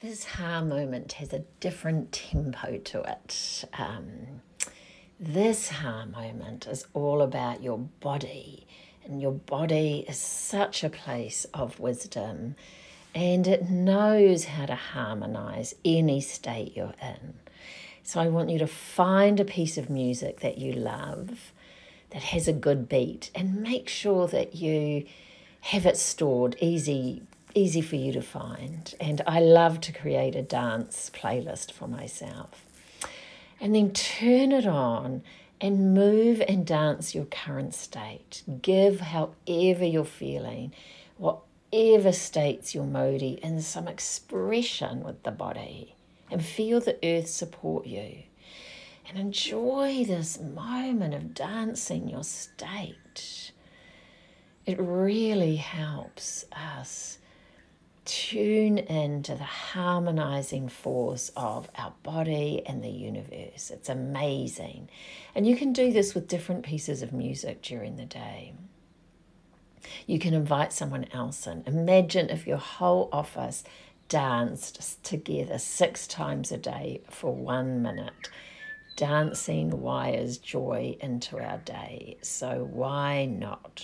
This hā moment has a different tempo to it. Um, this hā moment is all about your body, and your body is such a place of wisdom and it knows how to harmonize any state you're in. So I want you to find a piece of music that you love that has a good beat and make sure that you have it stored easy easy for you to find. And I love to create a dance playlist for myself. And then turn it on and move and dance your current state. Give however you're feeling, whatever states your moody, in some expression with the body. And feel the earth support you. And enjoy this moment of dancing your state. It really helps us tune into the harmonizing force of our body and the universe. It's amazing. And you can do this with different pieces of music during the day. You can invite someone else in. Imagine if your whole office danced together six times a day for one minute. Dancing wires joy into our day. So why not?